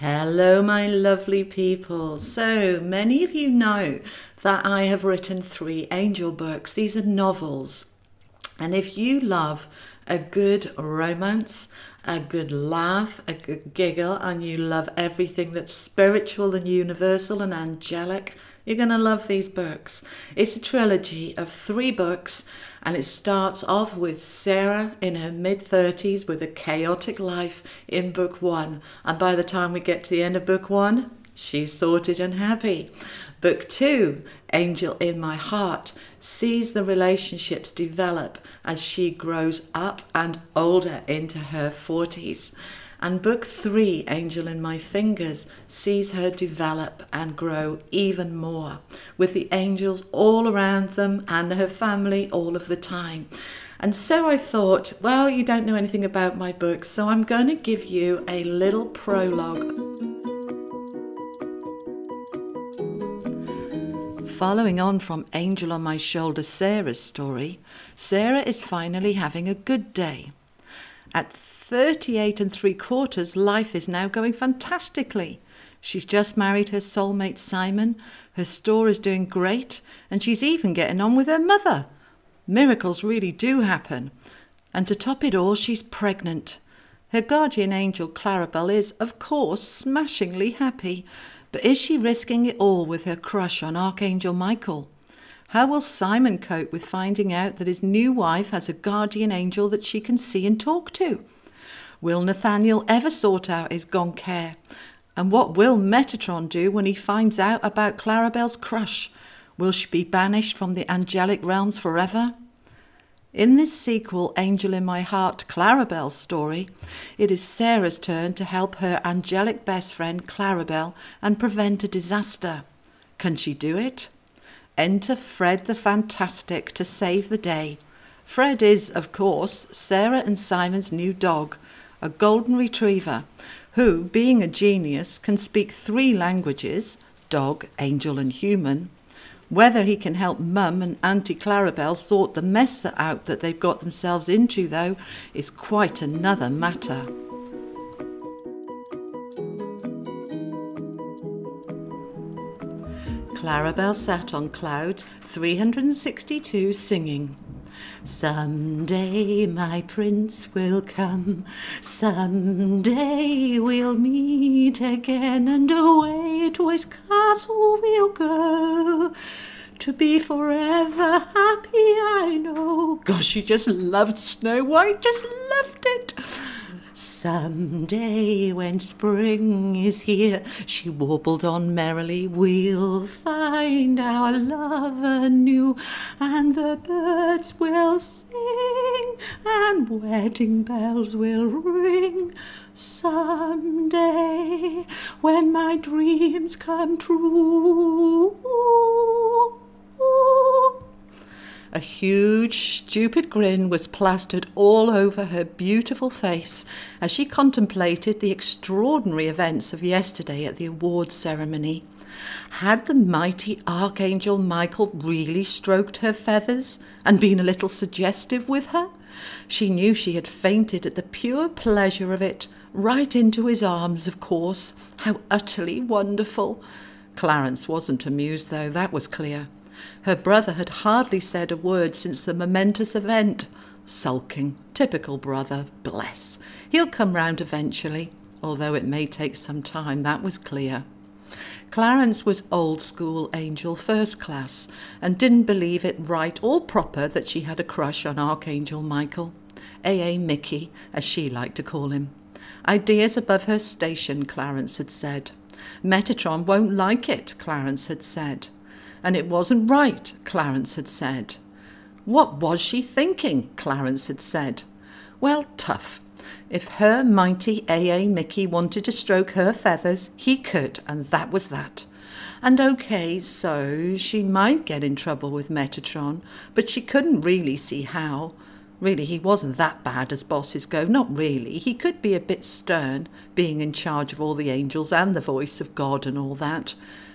Hello, my lovely people. So many of you know that I have written three angel books. These are novels. And if you love a good romance, a good laugh, a good giggle, and you love everything that's spiritual and universal and angelic, you're going to love these books. It's a trilogy of three books, and it starts off with Sarah in her mid 30s with a chaotic life in book one. And by the time we get to the end of book one, she's sorted and happy. Book two, Angel in My Heart, sees the relationships develop as she grows up and older into her 40s. And book three, Angel in My Fingers, sees her develop and grow even more, with the angels all around them and her family all of the time. And so I thought, well, you don't know anything about my book, so I'm going to give you a little prologue. Following on from Angel on My Shoulder Sarah's story, Sarah is finally having a good day. At 38 and three quarters, life is now going fantastically. She's just married her soulmate Simon, her store is doing great, and she's even getting on with her mother. Miracles really do happen. And to top it all, she's pregnant. Her guardian angel Clarabelle is, of course, smashingly happy. But is she risking it all with her crush on Archangel Michael? How will Simon cope with finding out that his new wife has a guardian angel that she can see and talk to? Will Nathaniel ever sort out his Gonk hair? And what will Metatron do when he finds out about Clarabelle's crush? Will she be banished from the angelic realms forever? In this sequel, Angel in My Heart, Clarabelle's story, it is Sarah's turn to help her angelic best friend Clarabelle and prevent a disaster. Can she do it? Enter Fred the Fantastic to save the day. Fred is, of course, Sarah and Simon's new dog, a golden retriever, who, being a genius, can speak three languages dog, angel, and human. Whether he can help Mum and Auntie Clarabelle sort the mess out that they've got themselves into, though, is quite another matter. Clarabelle sat on clouds 362 singing. Someday my prince will come, someday we'll meet again, and away to his castle we'll go. To be forever happy, I know. Gosh, she just loved Snow White, just loved it. Someday when spring is here, she warbled on merrily, we'll find our love anew, and the birds will sing, and wedding bells will ring. Someday when my dreams come true. A huge, stupid grin was plastered all over her beautiful face as she contemplated the extraordinary events of yesterday at the awards ceremony. Had the mighty Archangel Michael really stroked her feathers and been a little suggestive with her? She knew she had fainted at the pure pleasure of it, right into his arms, of course. How utterly wonderful! Clarence wasn't amused, though, that was clear. Her brother had hardly said a word since the momentous event. Sulking. Typical brother. Bless. He'll come round eventually, although it may take some time, that was clear. Clarence was old school angel first class and didn't believe it right or proper that she had a crush on Archangel Michael. A.A. Mickey, as she liked to call him. Ideas above her station, Clarence had said. Metatron won't like it, Clarence had said and it wasn't right, Clarence had said. What was she thinking? Clarence had said. Well, tough. If her mighty AA Mickey wanted to stroke her feathers, he could, and that was that. And okay, so she might get in trouble with Metatron, but she couldn't really see how. Really, he wasn't that bad as bosses go, not really. He could be a bit stern, being in charge of all the angels and the voice of God and all that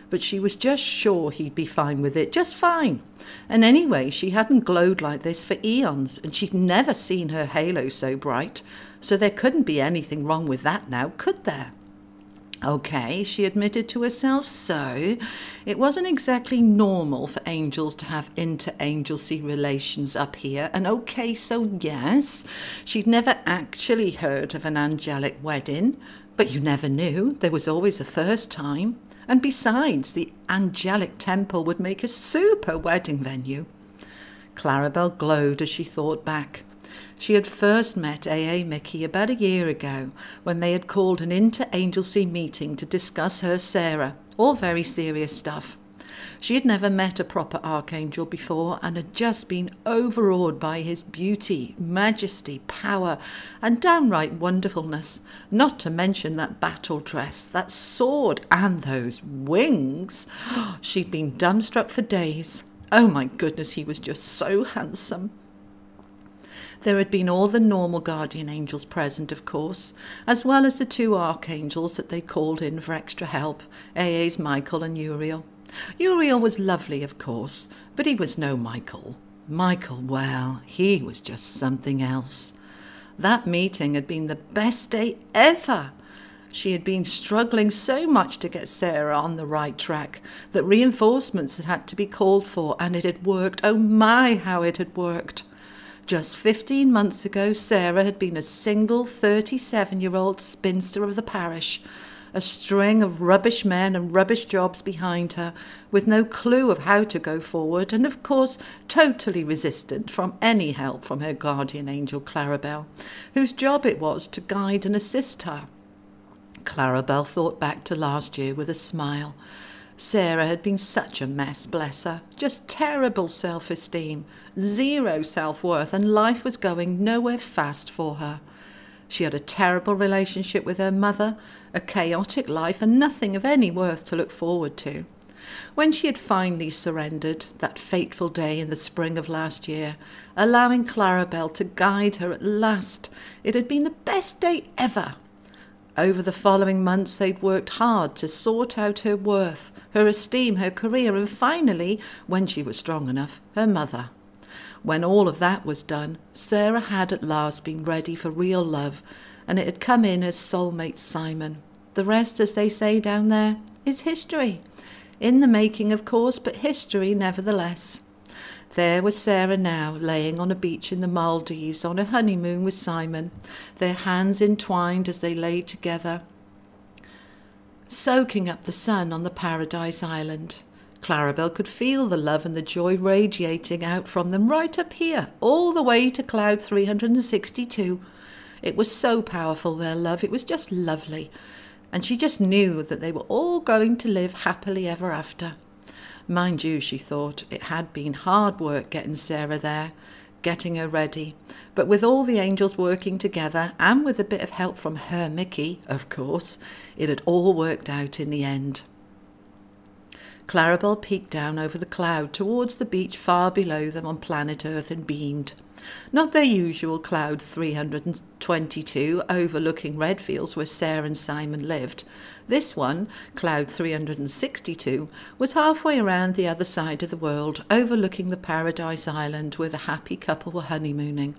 but she was just sure he'd be fine with it, just fine. And anyway, she hadn't glowed like this for eons, and she'd never seen her halo so bright, so there couldn't be anything wrong with that now, could there? Okay, she admitted to herself, so it wasn't exactly normal for angels to have inter angelsy relations up here. And okay, so yes, she'd never actually heard of an angelic wedding, but you never knew. There was always a first time. And besides, the angelic temple would make a super wedding venue. Clarabelle glowed as she thought back. She had first met A.A. Mickey about a year ago when they had called an inter Angelcy meeting to discuss her Sarah, all very serious stuff. She had never met a proper archangel before and had just been overawed by his beauty, majesty, power, and downright wonderfulness, not to mention that battle dress, that sword, and those wings. She'd been dumbstruck for days. Oh my goodness, he was just so handsome. There had been all the normal guardian angels present, of course, as well as the two archangels that they called in for extra help AA's Michael and Uriel. Uriel was lovely, of course, but he was no Michael. Michael, well, he was just something else. That meeting had been the best day ever. She had been struggling so much to get Sarah on the right track that reinforcements had had to be called for, and it had worked. Oh my, how it had worked! Just 15 months ago, Sarah had been a single 37 year old spinster of the parish, a string of rubbish men and rubbish jobs behind her, with no clue of how to go forward, and of course totally resistant from any help from her guardian angel Clarabelle, whose job it was to guide and assist her. Clarabelle thought back to last year with a smile. Sarah had been such a mess, bless her. Just terrible self esteem, zero self worth, and life was going nowhere fast for her. She had a terrible relationship with her mother, a chaotic life, and nothing of any worth to look forward to. When she had finally surrendered, that fateful day in the spring of last year, allowing Clarabelle to guide her at last, it had been the best day ever. Over the following months, they'd worked hard to sort out her worth, her esteem, her career, and finally, when she was strong enough, her mother. When all of that was done, Sarah had at last been ready for real love, and it had come in as soulmate Simon. The rest, as they say down there, is history. In the making, of course, but history nevertheless. There was Sarah now, laying on a beach in the Maldives on a honeymoon with Simon, their hands entwined as they lay together, soaking up the sun on the paradise island. Clarabelle could feel the love and the joy radiating out from them right up here, all the way to cloud 362. It was so powerful, their love. It was just lovely. And she just knew that they were all going to live happily ever after. Mind you, she thought, it had been hard work getting Sarah there, getting her ready. But with all the angels working together, and with a bit of help from her Mickey, of course, it had all worked out in the end. Clarabelle peeked down over the cloud towards the beach far below them on planet Earth and beamed. Not their usual cloud 322 overlooking Redfields where Sarah and Simon lived. This one, cloud 362, was halfway around the other side of the world, overlooking the paradise island where the happy couple were honeymooning.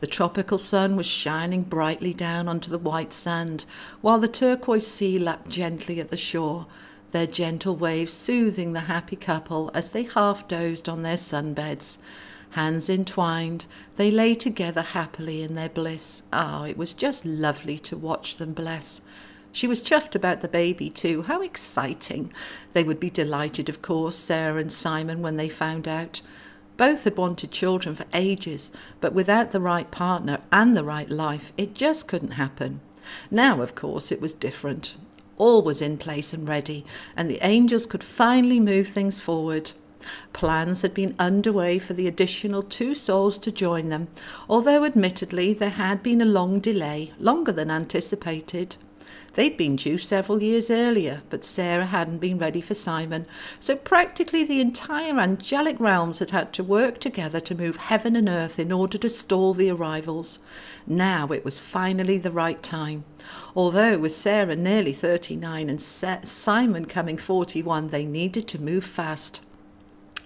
The tropical sun was shining brightly down onto the white sand, while the turquoise sea lapped gently at the shore their gentle waves soothing the happy couple as they half dozed on their sunbeds. Hands entwined, they lay together happily in their bliss. Ah, oh, it was just lovely to watch them bless. She was chuffed about the baby, too. How exciting! They would be delighted, of course, Sarah and Simon, when they found out. Both had wanted children for ages, but without the right partner and the right life, it just couldn't happen. Now, of course, it was different. All was in place and ready, and the angels could finally move things forward. Plans had been underway for the additional two souls to join them, although admittedly there had been a long delay, longer than anticipated. They'd been due several years earlier, but Sarah hadn't been ready for Simon, so practically the entire angelic realms had had to work together to move heaven and earth in order to stall the arrivals. Now it was finally the right time. Although, with Sarah nearly 39 and Simon coming 41, they needed to move fast.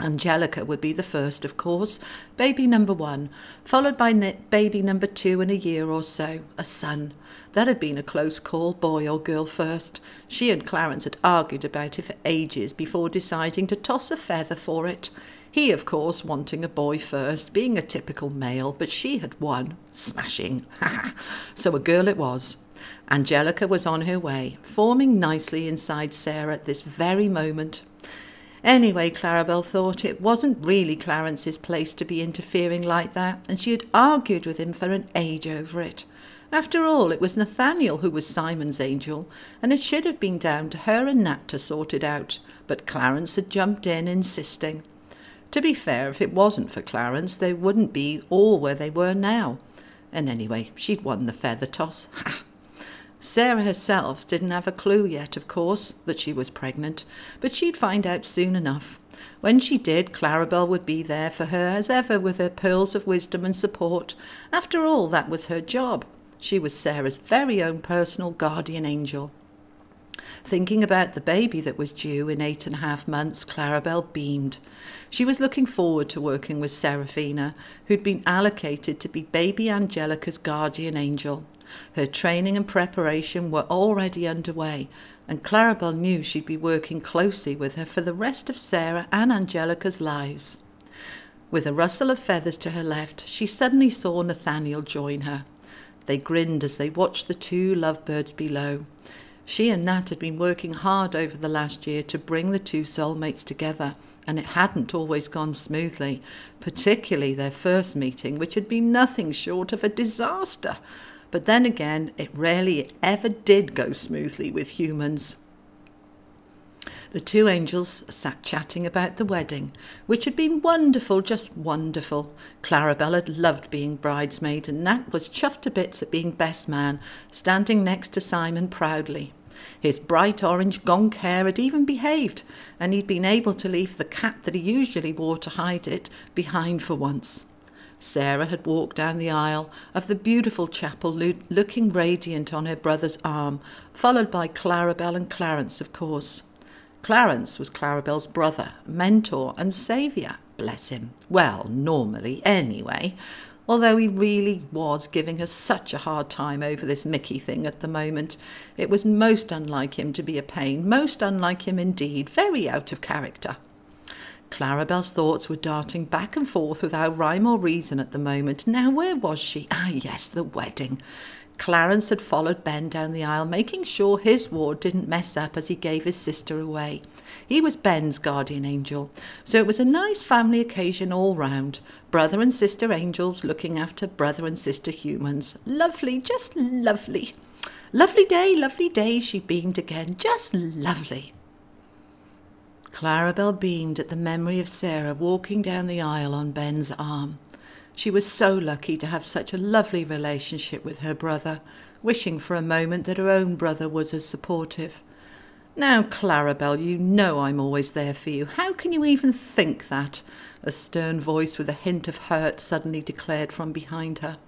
Angelica would be the first, of course, baby number one, followed by baby number two in a year or so, a son. That had been a close call, boy or girl first. She and Clarence had argued about it for ages before deciding to toss a feather for it. He, of course, wanting a boy first, being a typical male, but she had won. Smashing. so a girl it was. Angelica was on her way, forming nicely inside Sarah at this very moment. Anyway, Clarabelle thought it wasn't really Clarence's place to be interfering like that, and she had argued with him for an age over it. After all, it was Nathaniel who was Simon's angel, and it should have been down to her and Nat to sort it out, but Clarence had jumped in, insisting. To be fair, if it wasn't for Clarence, they wouldn't be all where they were now. And anyway, she'd won the feather toss. Ha! Sarah herself didn't have a clue yet, of course, that she was pregnant, but she'd find out soon enough. When she did, Clarabelle would be there for her as ever with her pearls of wisdom and support. After all, that was her job. She was Sarah's very own personal guardian angel. Thinking about the baby that was due in eight and a half months, Clarabelle beamed. She was looking forward to working with Seraphina, who'd been allocated to be baby Angelica's guardian angel. Her training and preparation were already underway, and Clarabelle knew she'd be working closely with her for the rest of Sarah and Angelica's lives. With a rustle of feathers to her left, she suddenly saw Nathaniel join her. They grinned as they watched the two lovebirds below. She and Nat had been working hard over the last year to bring the two soulmates together, and it hadn't always gone smoothly, particularly their first meeting, which had been nothing short of a disaster. But then again, it rarely ever did go smoothly with humans. The two angels sat chatting about the wedding, which had been wonderful, just wonderful. Clarabelle had loved being bridesmaid, and Nat was chuffed to bits at being best man, standing next to Simon proudly. His bright orange gonk hair had even behaved, and he'd been able to leave the cap that he usually wore to hide it behind for once. Sarah had walked down the aisle of the beautiful chapel, looking radiant on her brother's arm, followed by Clarabelle and Clarence, of course. Clarence was Clarabelle's brother, mentor, and saviour, bless him. Well, normally, anyway, although he really was giving her such a hard time over this Mickey thing at the moment. It was most unlike him to be a pain, most unlike him indeed, very out of character. Clarabelle's thoughts were darting back and forth without rhyme or reason at the moment. Now, where was she? Ah, yes, the wedding. Clarence had followed Ben down the aisle, making sure his ward didn't mess up as he gave his sister away. He was Ben's guardian angel, so it was a nice family occasion all round. Brother and sister angels looking after brother and sister humans. Lovely, just lovely. Lovely day, lovely day, she beamed again. Just lovely. Clarabelle beamed at the memory of Sarah walking down the aisle on Ben's arm. She was so lucky to have such a lovely relationship with her brother, wishing for a moment that her own brother was as supportive. Now, Clarabelle, you know I'm always there for you. How can you even think that? A stern voice with a hint of hurt suddenly declared from behind her.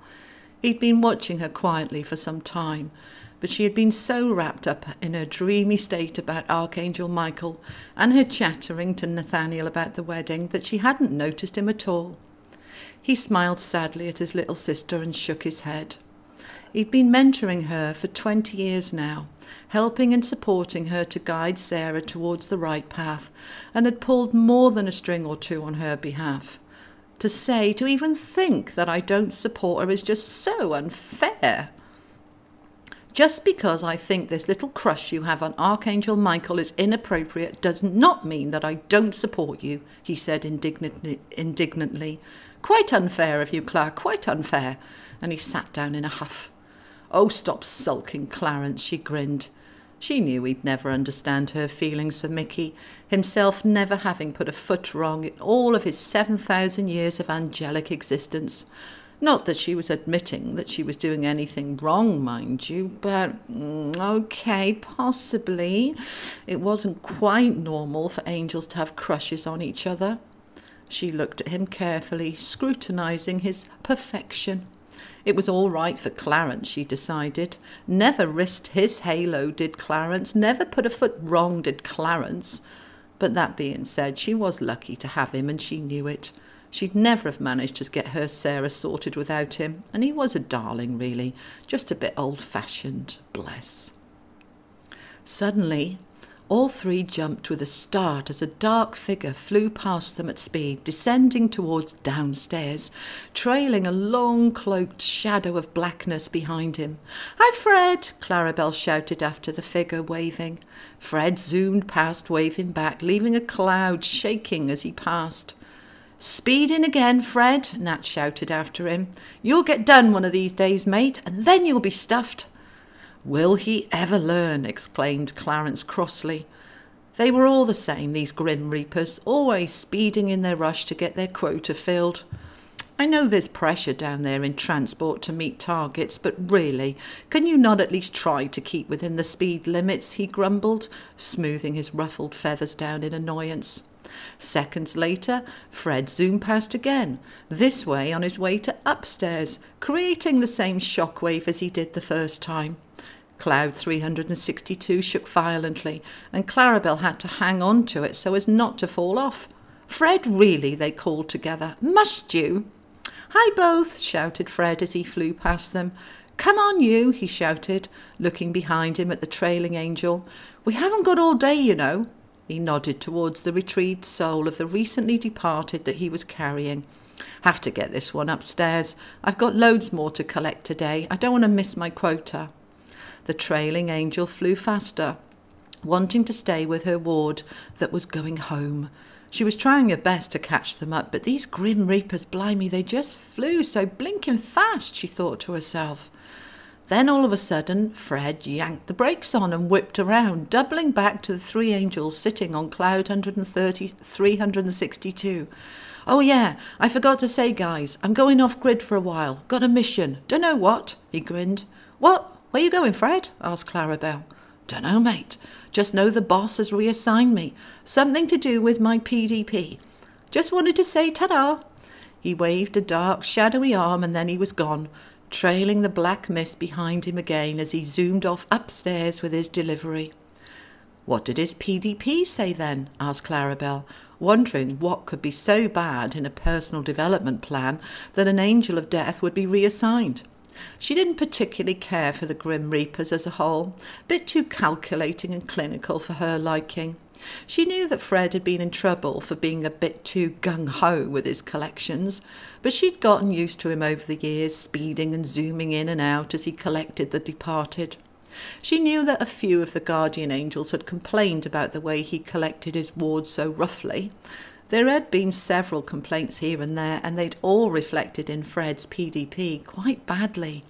He'd been watching her quietly for some time, but she had been so wrapped up in her dreamy state about Archangel Michael and her chattering to Nathaniel about the wedding that she hadn't noticed him at all. He smiled sadly at his little sister and shook his head. He'd been mentoring her for twenty years now, helping and supporting her to guide Sarah towards the right path, and had pulled more than a string or two on her behalf. To say, to even think that I don't support her is just so unfair. Just because I think this little crush you have on Archangel Michael is inappropriate does not mean that I don't support you, he said indignantly. indignantly. Quite unfair of you, Clara, quite unfair. And he sat down in a huff. Oh, stop sulking, Clarence, she grinned. She knew he'd never understand her feelings for Mickey, himself never having put a foot wrong in all of his 7,000 years of angelic existence. Not that she was admitting that she was doing anything wrong, mind you, but mm, okay, possibly. It wasn't quite normal for angels to have crushes on each other. She looked at him carefully, scrutinizing his perfection. It was all right for Clarence, she decided. Never risked his halo, did Clarence. Never put a foot wrong, did Clarence. But that being said, she was lucky to have him and she knew it. She'd never have managed to get her Sarah sorted without him, and he was a darling, really, just a bit old fashioned, bless. Suddenly, all three jumped with a start as a dark figure flew past them at speed, descending towards downstairs, trailing a long cloaked shadow of blackness behind him. Hi, Fred! Clarabelle shouted after the figure, waving. Fred zoomed past, waving back, leaving a cloud shaking as he passed. Speeding again, Fred, Nat shouted after him. You'll get done one of these days, mate, and then you'll be stuffed. Will he ever learn? exclaimed Clarence crossly. They were all the same, these grim reapers, always speeding in their rush to get their quota filled. I know there's pressure down there in transport to meet targets, but really, can you not at least try to keep within the speed limits? he grumbled, smoothing his ruffled feathers down in annoyance. Seconds later, Fred zoomed past again, this way on his way to upstairs, creating the same shockwave as he did the first time. Cloud 362 shook violently, and Clarabelle had to hang on to it so as not to fall off. Fred, really, they called together. Must you? Hi, both, shouted Fred as he flew past them. Come on, you, he shouted, looking behind him at the trailing angel. We haven't got all day, you know. He nodded towards the retrieved soul of the recently departed that he was carrying. Have to get this one upstairs. I've got loads more to collect today. I don't want to miss my quota. The trailing angel flew faster, wanting to stay with her ward that was going home. She was trying her best to catch them up, but these grim reapers, blimey, they just flew so blinking fast, she thought to herself. Then all of a sudden, Fred yanked the brakes on and whipped around, doubling back to the three angels sitting on cloud 130, 362. Oh, yeah, I forgot to say, guys, I'm going off grid for a while. Got a mission. Don't know what, he grinned. What? Where you going, Fred? asked Clarabelle. Dunno, mate. Just know the boss has reassigned me. Something to do with my PDP. Just wanted to say ta-da. He waved a dark, shadowy arm and then he was gone, trailing the black mist behind him again as he zoomed off upstairs with his delivery. What did his PDP say then? asked Clarabelle, wondering what could be so bad in a personal development plan that an angel of death would be reassigned. She didn't particularly care for the Grim Reapers as a whole, a bit too calculating and clinical for her liking. She knew that Fred had been in trouble for being a bit too gung ho with his collections, but she'd gotten used to him over the years, speeding and zooming in and out as he collected the departed. She knew that a few of the guardian angels had complained about the way he collected his wards so roughly, there had been several complaints here and there, and they'd all reflected in Fred's PDP quite badly.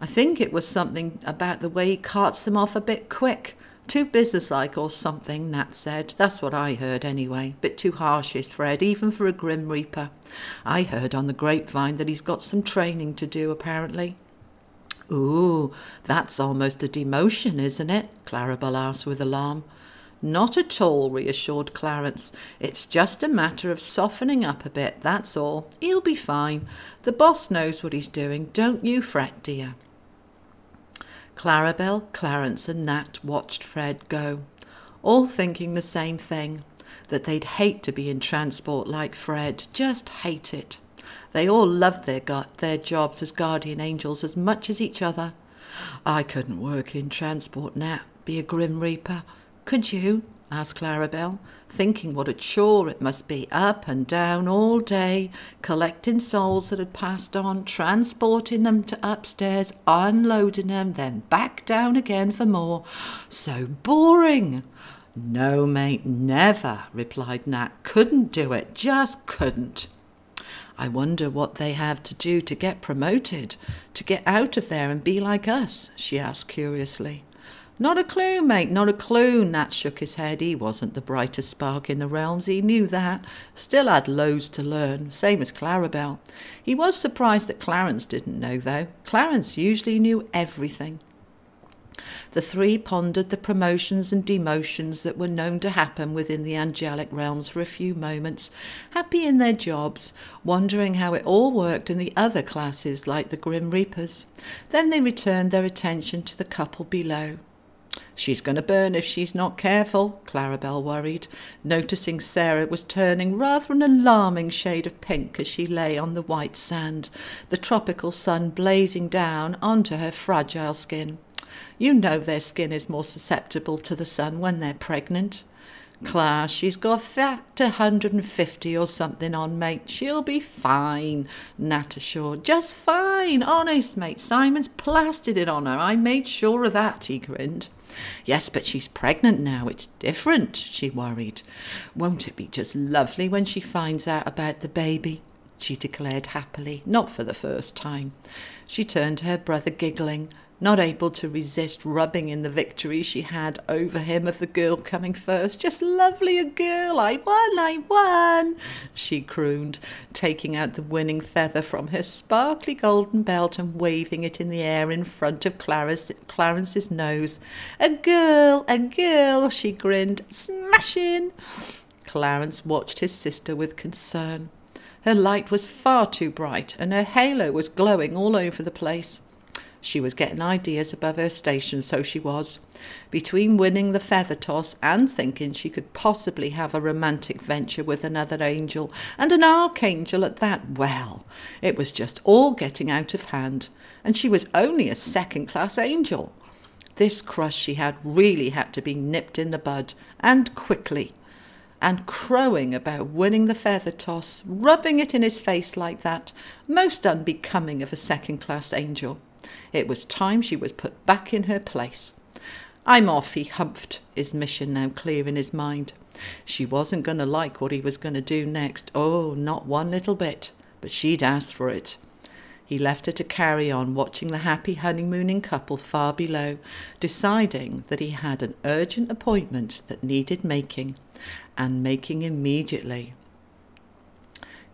I think it was something about the way he carts them off a bit quick. Too businesslike or something, Nat said. That's what I heard anyway. Bit too harsh is Fred, even for a Grim Reaper. I heard on the grapevine that he's got some training to do, apparently. Ooh, that's almost a demotion, isn't it? Clarabelle asked with alarm. Not at all, reassured Clarence. It's just a matter of softening up a bit, that's all. He'll be fine. The boss knows what he's doing. Don't you fret, dear. Clarabelle, Clarence, and Nat watched Fred go, all thinking the same thing that they'd hate to be in transport like Fred, just hate it. They all loved their, their jobs as guardian angels as much as each other. I couldn't work in transport, Nat, be a grim reaper. Could you? Asked Clarabelle, thinking what a chore it must be up and down all day, collecting souls that had passed on, transporting them to upstairs, unloading them, then back down again for more. So boring. No, mate, never, replied Nat. Couldn't do it, just couldn't. I wonder what they have to do to get promoted, to get out of there and be like us, she asked curiously. Not a clue, mate, not a clue. Nat shook his head. He wasn't the brightest spark in the realms, he knew that. Still had loads to learn, same as Clarabelle. He was surprised that Clarence didn't know, though. Clarence usually knew everything. The three pondered the promotions and demotions that were known to happen within the angelic realms for a few moments, happy in their jobs, wondering how it all worked in the other classes like the Grim Reapers. Then they returned their attention to the couple below. She's going to burn if she's not careful, Clarabelle worried, noticing Sarah was turning rather an alarming shade of pink as she lay on the white sand, the tropical sun blazing down onto her fragile skin. You know their skin is more susceptible to the sun when they're pregnant. Class, she's got factor 150 or something on, mate. She'll be fine, Nat assured. Just fine, honest, mate. Simon's plastered it on her. I made sure of that, he grinned. Yes, but she's pregnant now. It's different, she worried. Won't it be just lovely when she finds out about the baby? She declared happily, not for the first time. She turned to her brother, giggling not able to resist rubbing in the victory she had over him of the girl coming first. Just lovely a girl, I won, I won, she crooned, taking out the winning feather from her sparkly golden belt and waving it in the air in front of Clarence, Clarence's nose. A girl, a girl, she grinned, smashing. Clarence watched his sister with concern. Her light was far too bright, and her halo was glowing all over the place. She was getting ideas above her station, so she was. Between winning the feather toss and thinking she could possibly have a romantic venture with another angel, and an archangel at that, well, it was just all getting out of hand, and she was only a second class angel. This crush she had really had to be nipped in the bud, and quickly and crowing about winning the feather toss, rubbing it in his face like that, most unbecoming of a second class angel. It was time she was put back in her place. I'm off, he humphed, his mission now clear in his mind. She wasn't going to like what he was going to do next. Oh, not one little bit. But she'd asked for it. He left her to carry on watching the happy honeymooning couple far below, deciding that he had an urgent appointment that needed making, and making immediately.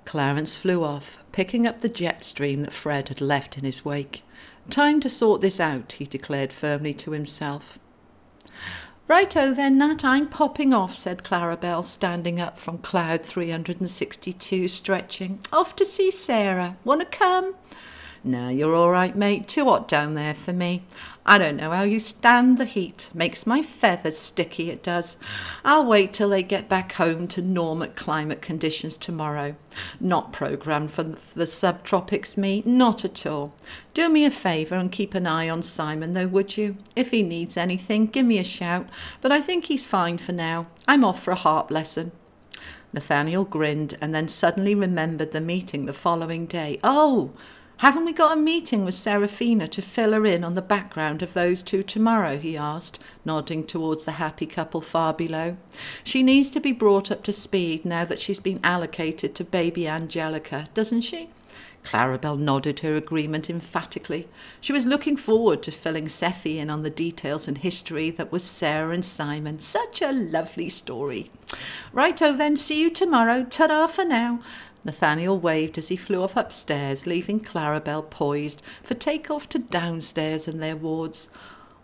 Clarence flew off, picking up the jet stream that Fred had left in his wake. Time to sort this out, he declared firmly to himself. Righto then, Nat, I'm popping off, said Clarabelle, standing up from cloud 362, stretching. Off to see Sarah. Wanna come? No, you're all right, mate. Too hot down there for me. I don't know how you stand the heat. Makes my feathers sticky, it does. I'll wait till they get back home to normal climate conditions tomorrow. Not programmed for the subtropics, me. Not at all. Do me a favour and keep an eye on Simon, though, would you? If he needs anything, give me a shout. But I think he's fine for now. I'm off for a harp lesson. Nathaniel grinned and then suddenly remembered the meeting the following day. Oh! Haven't we got a meeting with Seraphina to fill her in on the background of those two tomorrow? he asked, nodding towards the happy couple far below. She needs to be brought up to speed now that she's been allocated to baby Angelica, doesn't she? Clarabelle nodded her agreement emphatically. She was looking forward to filling Seffi in on the details and history that was Sarah and Simon. Such a lovely story. Righto then, see you tomorrow. Ta-ra for now. Nathaniel waved as he flew off upstairs, leaving Clarabelle poised for take-off to downstairs and their wards,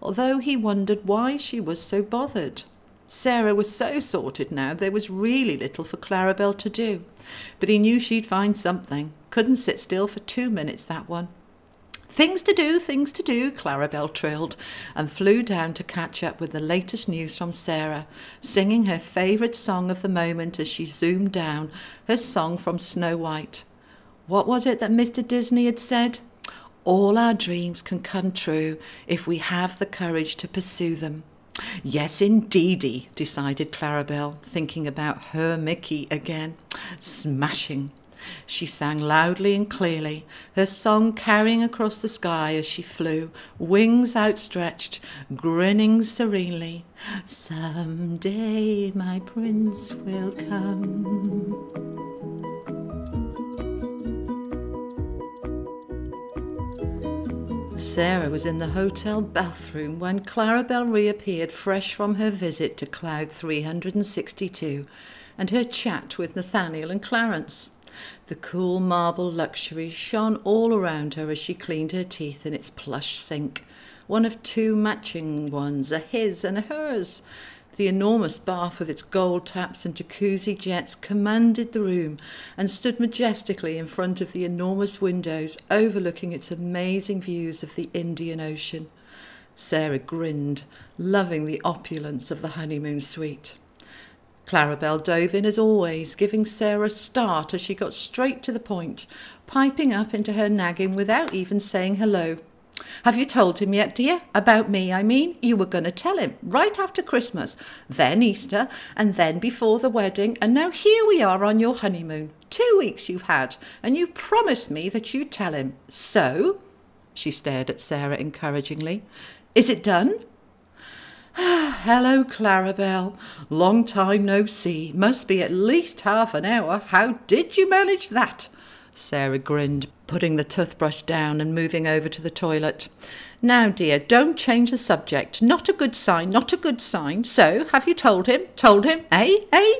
although he wondered why she was so bothered. Sarah was so sorted now there was really little for Clarabelle to do, but he knew she'd find something. Couldn't sit still for two minutes, that one. Things to do, things to do, Clarabelle trilled, and flew down to catch up with the latest news from Sarah, singing her favourite song of the moment as she zoomed down, her song from Snow White. What was it that Mr. Disney had said? All our dreams can come true if we have the courage to pursue them. Yes, indeedy, decided Clarabelle, thinking about her Mickey again. Smashing. She sang loudly and clearly, her song carrying across the sky as she flew, wings outstretched, grinning serenely. Some day my prince will come. Sarah was in the hotel bathroom when Clarabelle reappeared fresh from her visit to Cloud 362 and her chat with Nathaniel and Clarence. The cool marble luxury shone all around her as she cleaned her teeth in its plush sink, one of two matching ones, a his and a hers. The enormous bath with its gold taps and jacuzzi jets commanded the room and stood majestically in front of the enormous windows overlooking its amazing views of the Indian Ocean. Sarah grinned, loving the opulence of the honeymoon suite. Clarabelle dove in as always, giving Sarah a start as she got straight to the point, piping up into her nagging without even saying hello. Have you told him yet, dear? About me, I mean. You were going to tell him right after Christmas, then Easter, and then before the wedding, and now here we are on your honeymoon. Two weeks you've had, and you promised me that you'd tell him. So? She stared at Sarah encouragingly. Is it done? Hello, Clarabelle. Long time no see. Must be at least half an hour. How did you manage that? Sarah grinned, putting the toothbrush down and moving over to the toilet. Now, dear, don't change the subject. Not a good sign, not a good sign. So, have you told him? Told him? Eh? Eh?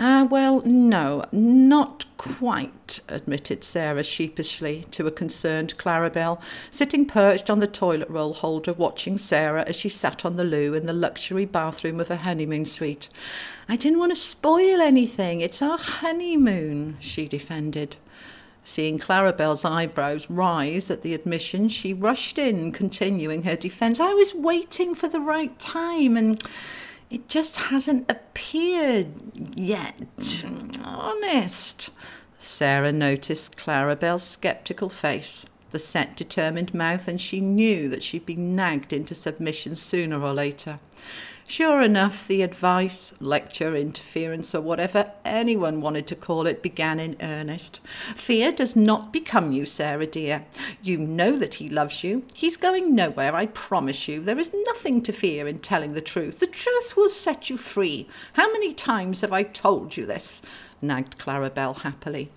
Ah, uh, well, no, not quite, admitted Sarah sheepishly to a concerned Clarabelle, sitting perched on the toilet roll holder watching Sarah as she sat on the loo in the luxury bathroom of a honeymoon suite. I didn't want to spoil anything. It's our honeymoon, she defended. Seeing Clarabelle's eyebrows rise at the admission, she rushed in, continuing her defence. I was waiting for the right time and it just hasn't appeared yet. Honest. Sarah noticed Clarabelle's sceptical face, the set, determined mouth, and she knew that she'd be nagged into submission sooner or later. Sure enough, the advice, lecture, interference, or whatever anyone wanted to call it, began in earnest. Fear does not become you, Sarah dear. You know that he loves you. He's going nowhere, I promise you. There is nothing to fear in telling the truth. The truth will set you free. How many times have I told you this? nagged Clarabelle happily.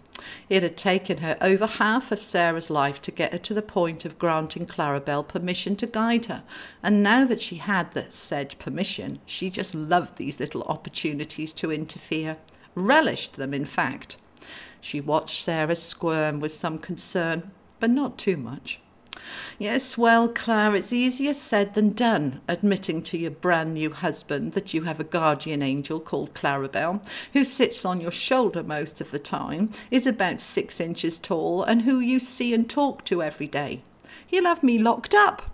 It had taken her over half of Sarah's life to get her to the point of granting Clarabelle permission to guide her, and now that she had that said permission, she just loved these little opportunities to interfere, relished them, in fact. She watched Sarah squirm with some concern, but not too much. Yes, well, Claire, it's easier said than done, admitting to your brand new husband that you have a guardian angel called Clarabelle, who sits on your shoulder most of the time, is about six inches tall, and who you see and talk to every day. He'll have me locked up.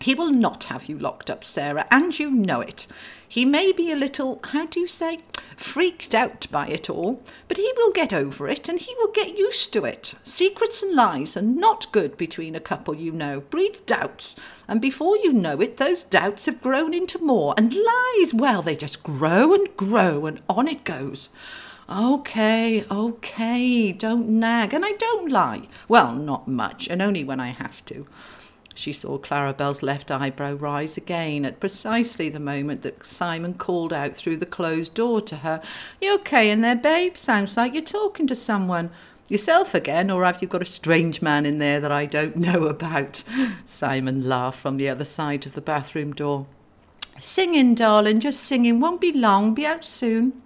He will not have you locked up, Sarah, and you know it. He may be a little, how do you say, freaked out by it all, but he will get over it and he will get used to it. Secrets and lies are not good between a couple, you know, breed doubts, and before you know it, those doubts have grown into more, and lies, well, they just grow and grow, and on it goes. Okay, okay, don't nag, and I don't lie. Well, not much, and only when I have to. She saw Clarabelle's left eyebrow rise again at precisely the moment that Simon called out through the closed door to her. You okay in there, babe? Sounds like you're talking to someone. Yourself again, or have you got a strange man in there that I don't know about? Simon laughed from the other side of the bathroom door. Singing, darling, just singing. Won't be long, be out soon.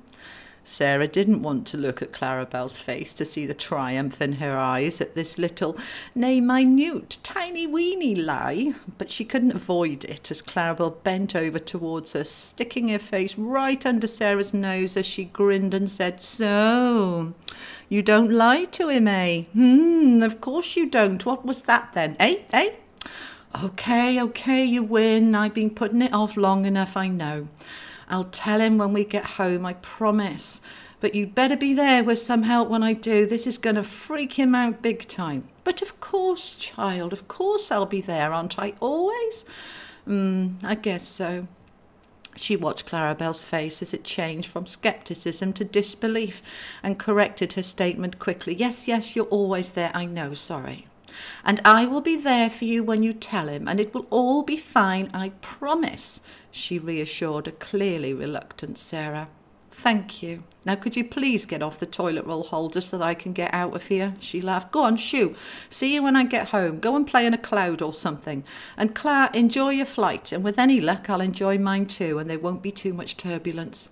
Sarah didn't want to look at Clarabelle's face to see the triumph in her eyes at this little, nay, minute, tiny, weeny lie, but she couldn't avoid it as Clarabelle bent over towards her, sticking her face right under Sarah's nose as she grinned and said, So, you don't lie to him, eh? Hmm, of course you don't. What was that then, eh, eh? Okay, okay, you win. I've been putting it off long enough, I know. I'll tell him when we get home, I promise. But you'd better be there with some help when I do. This is going to freak him out big time. But of course, child, of course I'll be there, aren't I? Always? Hmm, I guess so. She watched Clarabelle's face as it changed from scepticism to disbelief and corrected her statement quickly. Yes, yes, you're always there. I know, sorry. And I will be there for you when you tell him, and it will all be fine, I promise, she reassured a clearly reluctant Sarah. Thank you. Now, could you please get off the toilet roll holder so that I can get out of here? She laughed. Go on, shoo. See you when I get home. Go and play in a cloud or something. And Claire, enjoy your flight. And with any luck, I'll enjoy mine too, and there won't be too much turbulence.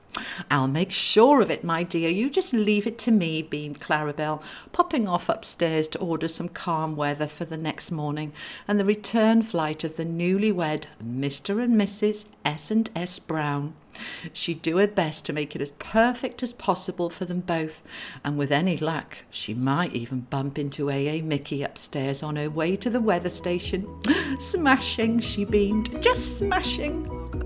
I'll make sure of it, my dear. You just leave it to me, beamed Clarabelle, popping off upstairs to order some calm weather for the next morning and the return flight of the newlywed Mr. and Mrs. S and S Brown. She'd do her best to make it as perfect as possible for them both, and with any luck, she might even bump into A.A. Mickey upstairs on her way to the weather station. smashing, she beamed, just smashing.